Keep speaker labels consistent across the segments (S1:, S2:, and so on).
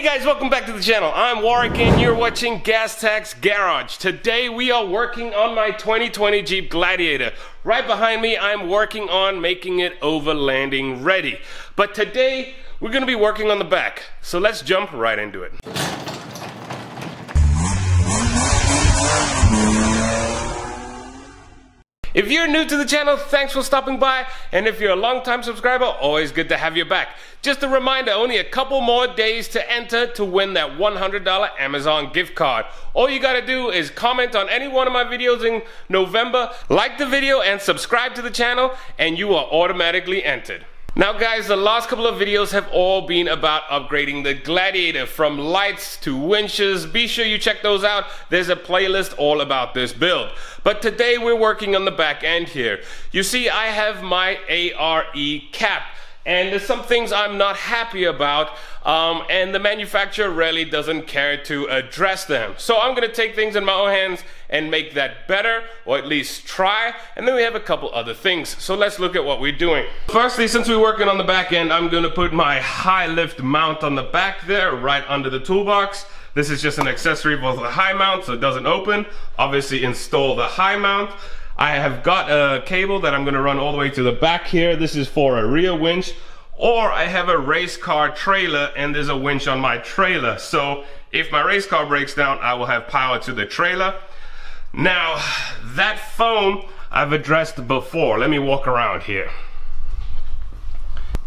S1: Hey guys, welcome back to the channel. I'm Warrick and you're watching Gas Tachs Garage. Today we are working on my 2020 Jeep Gladiator. Right behind me, I'm working on making it overlanding ready. But today, we're gonna be working on the back. So let's jump right into it. If you're new to the channel, thanks for stopping by. And if you're a long-time subscriber, always good to have you back. Just a reminder, only a couple more days to enter to win that $100 Amazon gift card. All you gotta do is comment on any one of my videos in November, like the video and subscribe to the channel, and you are automatically entered. Now guys, the last couple of videos have all been about upgrading the Gladiator from lights to winches. Be sure you check those out. There's a playlist all about this build. But today we're working on the back end here. You see, I have my ARE cap and there's some things I'm not happy about um, and the manufacturer really doesn't care to address them. So I'm gonna take things in my own hands and make that better or at least try and then we have a couple other things. So let's look at what we're doing. Firstly, since we're working on the back end, I'm gonna put my Hi-Lift mount on the back there right under the toolbox. This is just an accessory for the high mount so it doesn't open. Obviously install the high mount. I have got a cable that I'm gonna run all the way to the back here. This is for a rear winch. Or I have a race car trailer and there's a winch on my trailer. So if my race car breaks down, I will have power to the trailer. Now, that phone I've addressed before. Let me walk around here.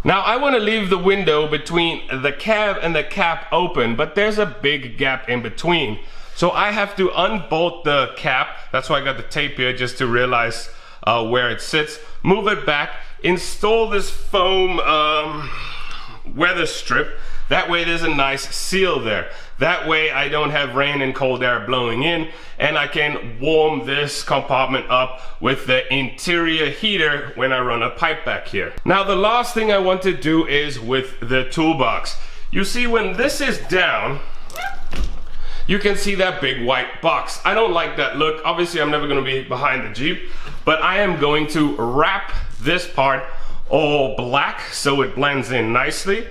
S1: Now I want to leave the window between the cab and the cap open, but there's a big gap in between. So I have to unbolt the cap. That's why I got the tape here just to realize uh, where it sits. Move it back. Install this foam um, weather strip. That way there's a nice seal there. That way I don't have rain and cold air blowing in and I can warm this compartment up with the interior heater when I run a pipe back here. Now the last thing I want to do is with the toolbox. You see when this is down, you can see that big white box. I don't like that look. Obviously, I'm never gonna be behind the Jeep, but I am going to wrap this part all black so it blends in nicely.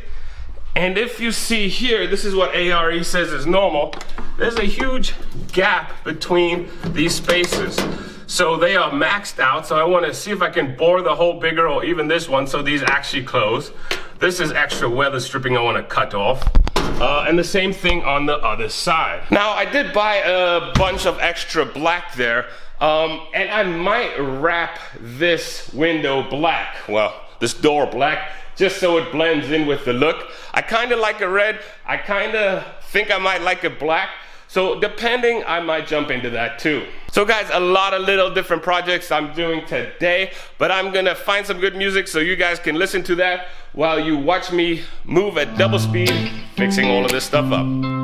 S1: And if you see here, this is what ARE says is normal. There's a huge gap between these spaces. So they are maxed out. So I wanna see if I can bore the hole bigger or even this one so these actually close. This is extra weather stripping I wanna cut off. Uh, and the same thing on the other side. Now I did buy a bunch of extra black there um, and I might wrap this window black. Well, this door black just so it blends in with the look. I kind of like a red. I kind of think I might like a black. So depending, I might jump into that too. So guys, a lot of little different projects I'm doing today, but I'm gonna find some good music so you guys can listen to that while you watch me move at double speed, fixing all of this stuff up.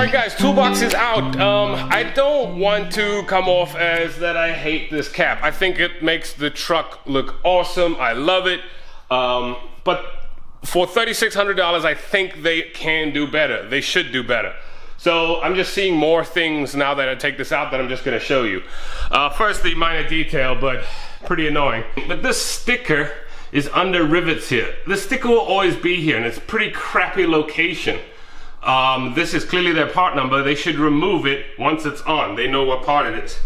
S1: Alright guys, toolbox is out. Um, I don't want to come off as that I hate this cap. I think it makes the truck look awesome. I love it. Um, but for $3,600, I think they can do better. They should do better. So I'm just seeing more things now that I take this out that I'm just gonna show you. Uh, first, the minor detail, but pretty annoying. But this sticker is under rivets here. The sticker will always be here and it's pretty crappy location. Um, this is clearly their part number. They should remove it once it's on. They know what part it is.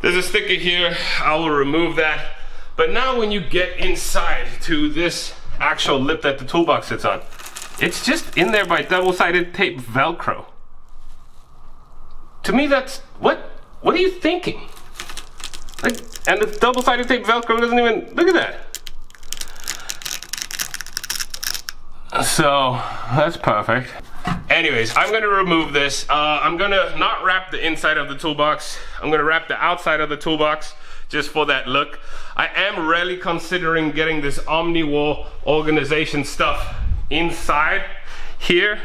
S1: There's a sticker here. I will remove that. But now when you get inside to this actual lip that the toolbox sits on, it's just in there by double-sided tape Velcro. To me, that's, what, what are you thinking? Like, and the double-sided tape Velcro doesn't even, look at that. So, that's perfect. Anyways, I'm gonna remove this. Uh, I'm gonna not wrap the inside of the toolbox. I'm gonna wrap the outside of the toolbox just for that look. I am really considering getting this Omni-Wall organization stuff inside here,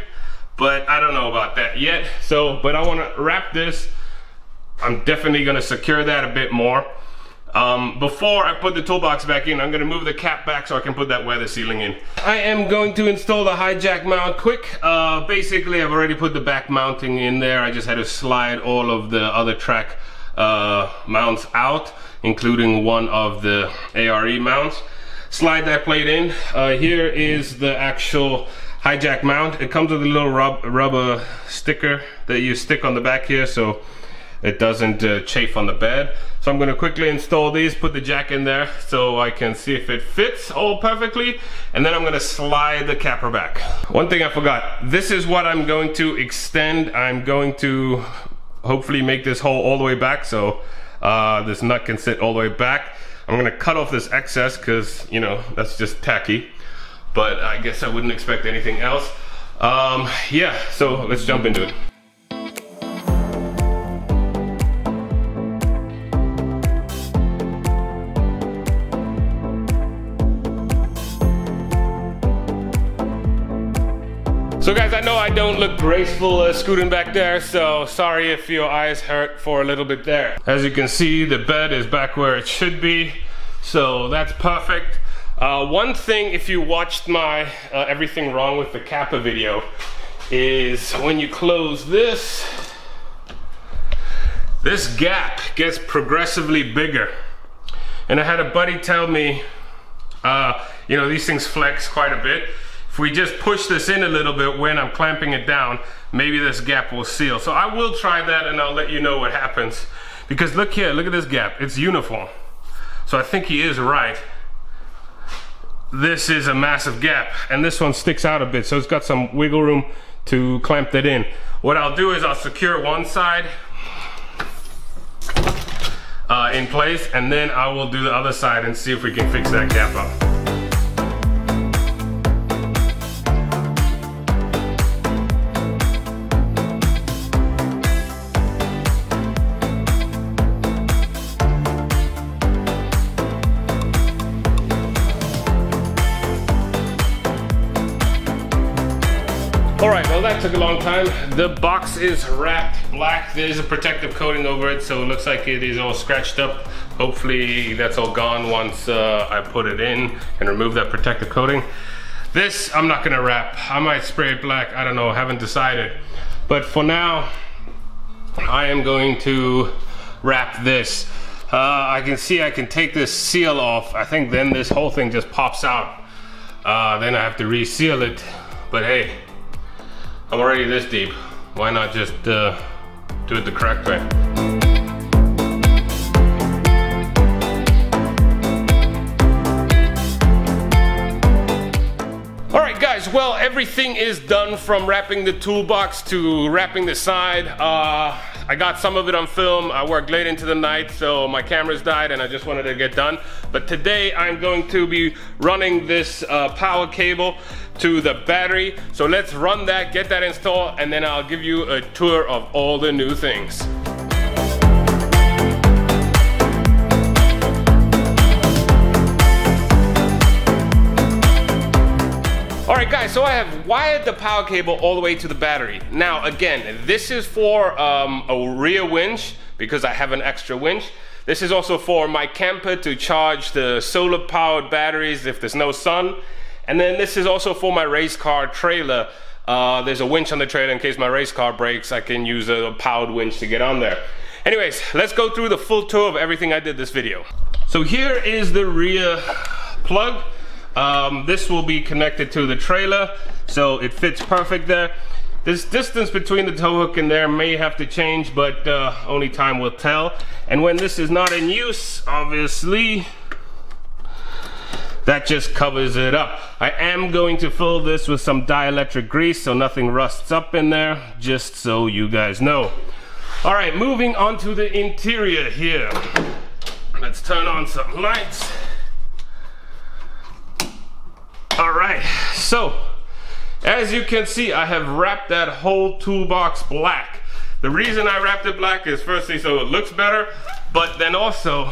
S1: but I don't know about that yet. So, but I wanna wrap this. I'm definitely gonna secure that a bit more. Um, before I put the toolbox back in, I'm gonna move the cap back so I can put that weather sealing in. I am going to install the hijack mount quick. Uh, basically, I've already put the back mounting in there. I just had to slide all of the other track uh, mounts out, including one of the ARE mounts. Slide that plate in. Uh, here is the actual hijack mount. It comes with a little rub rubber sticker that you stick on the back here so it doesn't uh, chafe on the bed. So I'm gonna quickly install these, put the jack in there so I can see if it fits all perfectly, and then I'm gonna slide the capper back. One thing I forgot, this is what I'm going to extend. I'm going to hopefully make this hole all the way back so uh, this nut can sit all the way back. I'm gonna cut off this excess because, you know, that's just tacky. But I guess I wouldn't expect anything else. Um, yeah, so let's jump into it. So guys, I know I don't look graceful uh, scooting back there, so sorry if your eyes hurt for a little bit there. As you can see, the bed is back where it should be, so that's perfect. Uh, one thing, if you watched my uh, Everything Wrong with the Kappa video, is when you close this, this gap gets progressively bigger. And I had a buddy tell me, uh, you know, these things flex quite a bit. If we just push this in a little bit when I'm clamping it down, maybe this gap will seal. So I will try that and I'll let you know what happens. Because look here, look at this gap, it's uniform. So I think he is right. This is a massive gap and this one sticks out a bit so it's got some wiggle room to clamp that in. What I'll do is I'll secure one side uh, in place and then I will do the other side and see if we can fix that gap up. Took a long time. The box is wrapped black. There's a protective coating over it, so it looks like it is all scratched up. Hopefully that's all gone once uh, I put it in and remove that protective coating. This, I'm not gonna wrap. I might spray it black, I don't know, haven't decided. But for now, I am going to wrap this. Uh, I can see I can take this seal off. I think then this whole thing just pops out. Uh, then I have to reseal it. But hey, I'm already this deep. Why not just uh, do it the correct way? All right, guys, well, everything is done from wrapping the toolbox to wrapping the side. Uh, I got some of it on film. I worked late into the night, so my cameras died and I just wanted to get done. But today I'm going to be running this uh, power cable to the battery. So let's run that, get that installed, and then I'll give you a tour of all the new things. Alright guys, so I have wired the power cable all the way to the battery. Now again, this is for um, a rear winch because I have an extra winch. This is also for my camper to charge the solar powered batteries if there's no sun. And then this is also for my race car trailer. Uh, there's a winch on the trailer in case my race car breaks. I can use a powered winch to get on there. Anyways, let's go through the full tour of everything I did this video. So here is the rear plug. Um, this will be connected to the trailer, so it fits perfect there. This distance between the tow hook and there may have to change, but uh, only time will tell. And when this is not in use, obviously, that just covers it up. I am going to fill this with some dielectric grease so nothing rusts up in there, just so you guys know. All right, moving on to the interior here. Let's turn on some lights. All right, so as you can see, I have wrapped that whole toolbox black. The reason I wrapped it black is firstly so it looks better, but then also,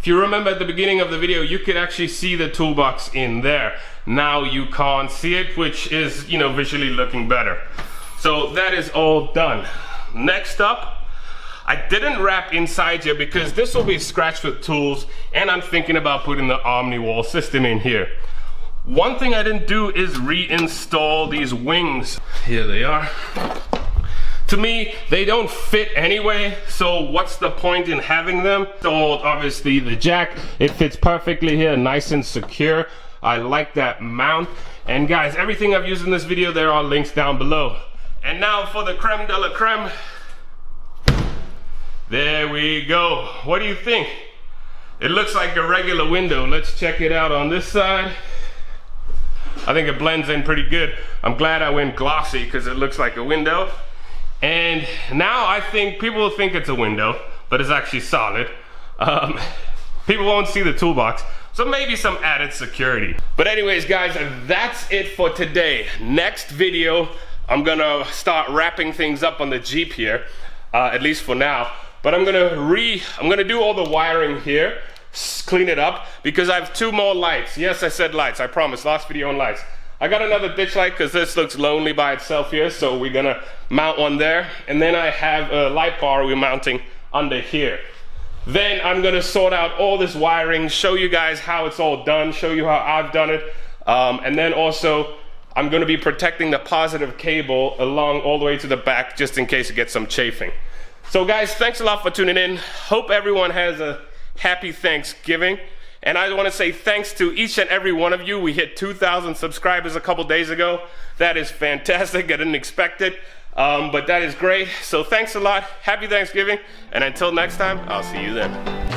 S1: if you remember at the beginning of the video, you could actually see the toolbox in there. Now you can't see it, which is, you know, visually looking better. So that is all done. Next up, I didn't wrap inside here because this will be scratched with tools and I'm thinking about putting the OmniWall system in here. One thing I didn't do is reinstall these wings. Here they are. to me, they don't fit anyway, so what's the point in having them? So obviously the jack, it fits perfectly here, nice and secure. I like that mount. And guys, everything I've used in this video, there are links down below. And now for the creme de la creme. There we go. What do you think? It looks like a regular window. Let's check it out on this side. I think it blends in pretty good. I'm glad I went glossy because it looks like a window. And now I think people will think it's a window, but it's actually solid. Um, people won't see the toolbox, so maybe some added security. But anyways, guys, that's it for today. Next video, I'm gonna start wrapping things up on the Jeep here, uh, at least for now. But I'm gonna re, I'm gonna do all the wiring here, clean it up, because I have two more lights. Yes, I said lights, I promise, last video on lights. I got another ditch light because this looks lonely by itself here, so we're gonna mount one there. And then I have a light bar we're mounting under here. Then I'm gonna sort out all this wiring, show you guys how it's all done, show you how I've done it. Um, and then also, I'm gonna be protecting the positive cable along all the way to the back just in case it gets some chafing. So guys, thanks a lot for tuning in. Hope everyone has a happy Thanksgiving. And I want to say thanks to each and every one of you. We hit 2,000 subscribers a couple days ago. That is fantastic. I didn't expect it, um, but that is great. So thanks a lot. Happy Thanksgiving. And until next time, I'll see you then.